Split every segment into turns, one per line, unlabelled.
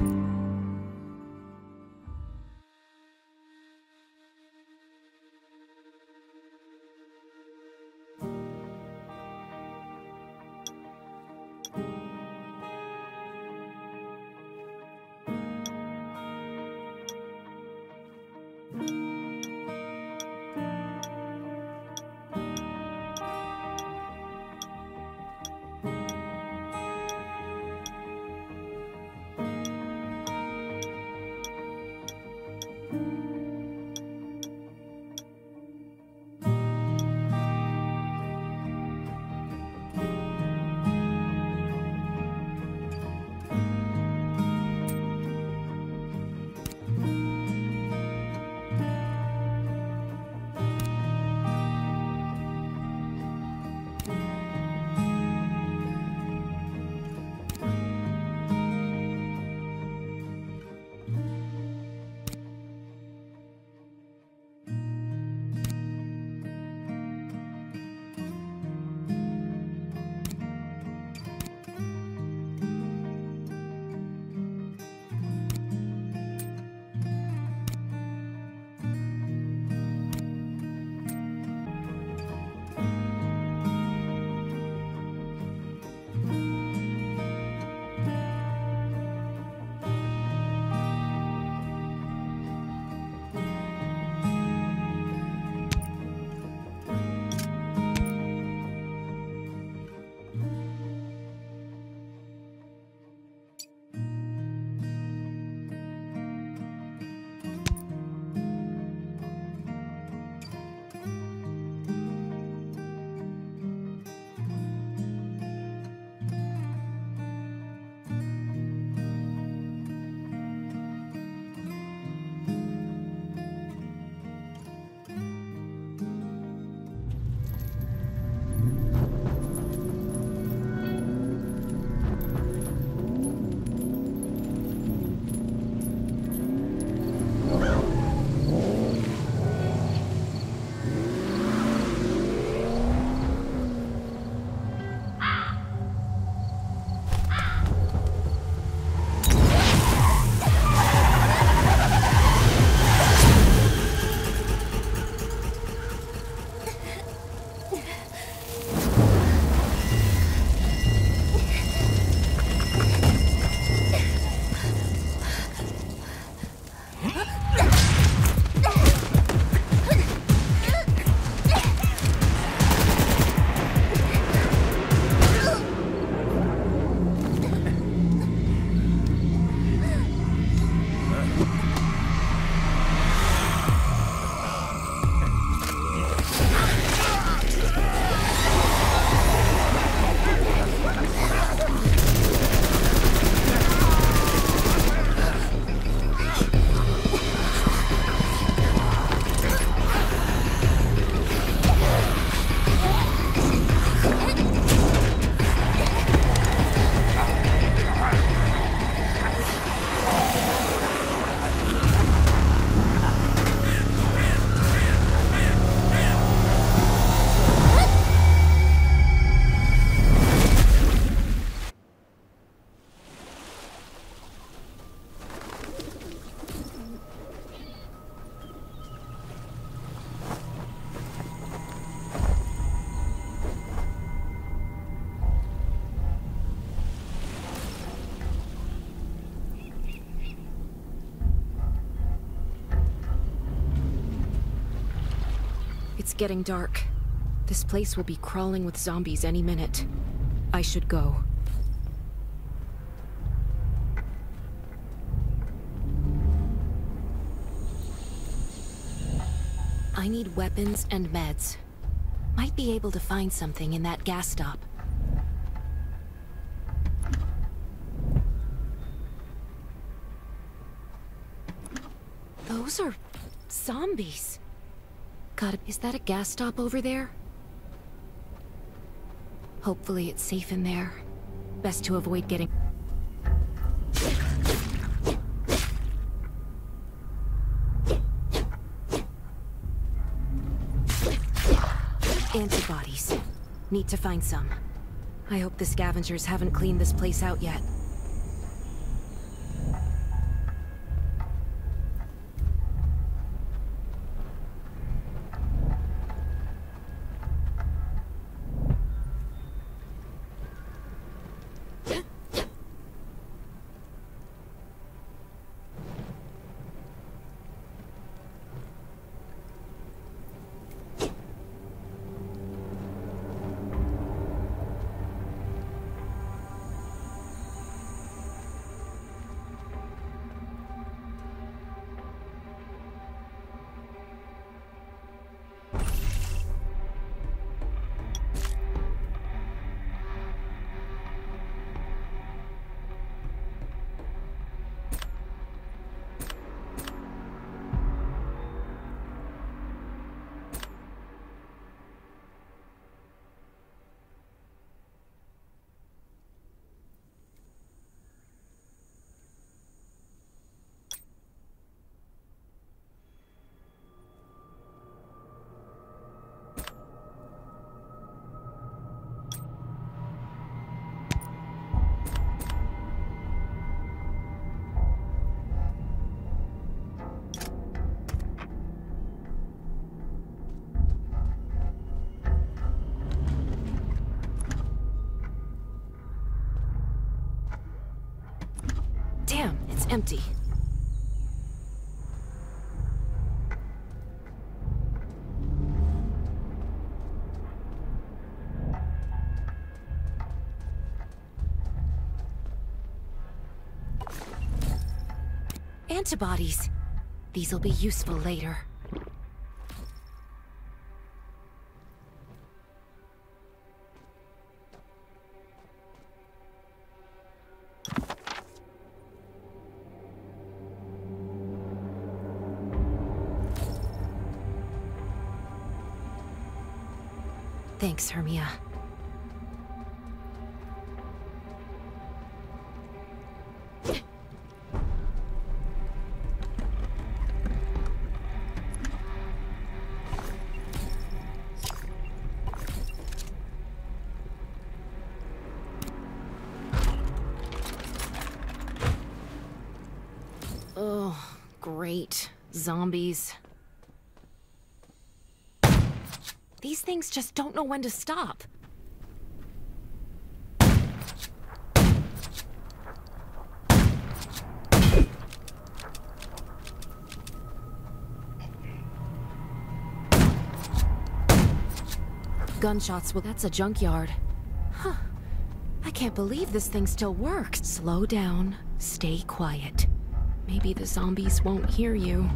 you It's getting dark. This place will be crawling with zombies any minute. I should go. I need weapons and meds. Might be able to find something in that gas stop. Those are... zombies. God, is that a gas stop over there? Hopefully it's safe in there. Best to avoid getting... Antibodies. Need to find some. I hope the scavengers haven't cleaned this place out yet. Empty. Antibodies. These'll be useful later. Thanks, Hermia. Oh, great. Zombies. Things just don't know when to stop. Gunshots, well, that's a junkyard. Huh. I can't believe this thing still works. Slow down, stay quiet. Maybe the zombies won't hear you.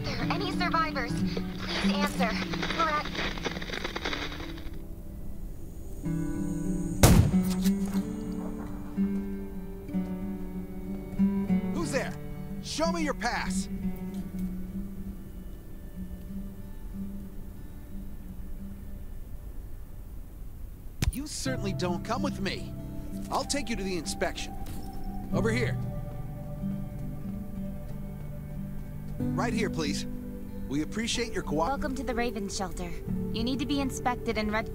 Out there, any survivors, please answer. We're at...
Who's there? Show me your pass. You certainly don't come with me. I'll take you to the inspection. Over here. Right here, please. We appreciate your cooperation.
Welcome to the Raven Shelter. You need to be inspected and read...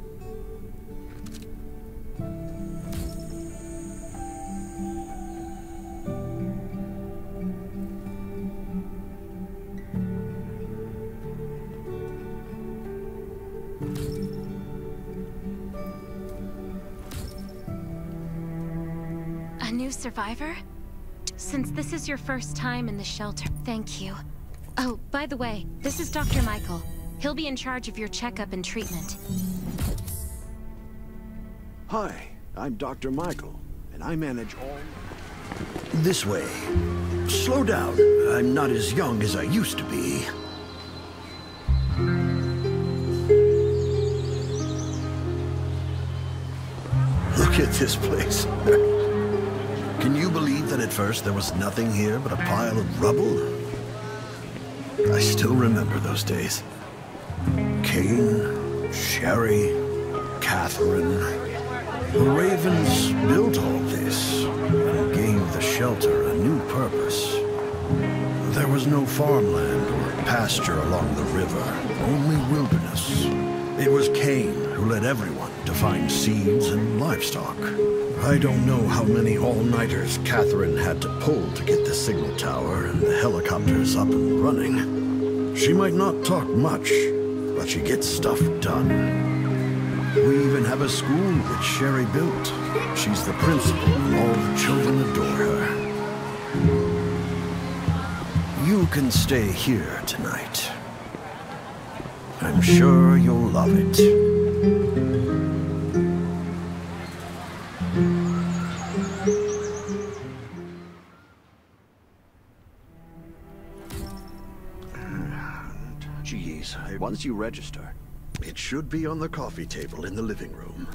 A new survivor? Since this is your first time in the shelter, thank you. Oh, by the way, this is Dr. Michael. He'll be in charge of your checkup and treatment.
Hi, I'm Dr. Michael, and I manage all... This way. Slow down. I'm not as young as I used to be. Look at this place. Can you believe that at first there was nothing here but a pile of rubble? I still remember those days. Kane, Sherry, Catherine. The Ravens built all this and gave the shelter a new purpose. There was no farmland or pasture along the river, only wilderness. It was Kane who led everyone to find seeds and livestock. I don't know how many all-nighters Catherine had to pull to get the signal tower and the helicopters up and running. She might not talk much, but she gets stuff done. We even have a school which Sherry built. She's the principal, and all the children adore her. You can stay here tonight. I'm sure you'll love it. Once you register, it should be on the coffee table in the living room.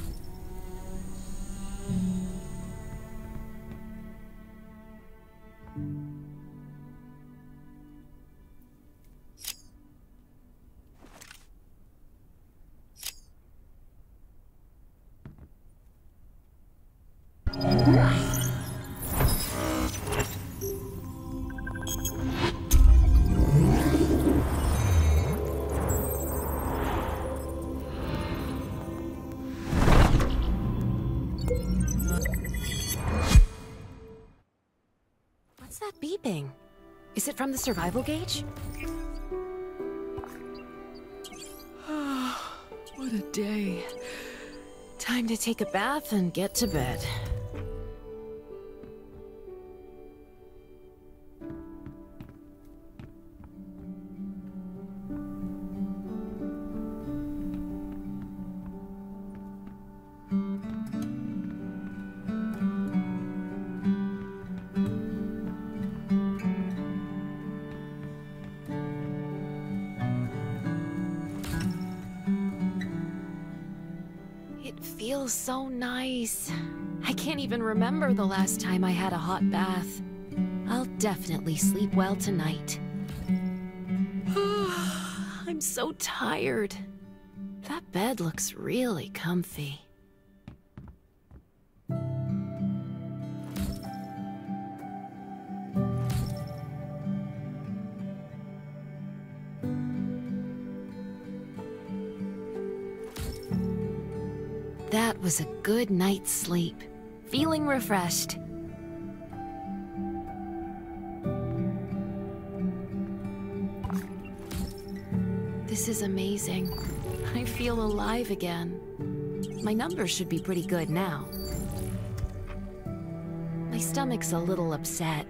From the survival gauge? Ah, what a day. Time to take a bath and get to bed. Feels so nice. I can't even remember the last time I had a hot bath. I'll definitely sleep well tonight. I'm so tired. That bed looks really comfy. That was a good night's sleep. Feeling refreshed. This is amazing. I feel alive again. My numbers should be pretty good now. My stomach's a little upset,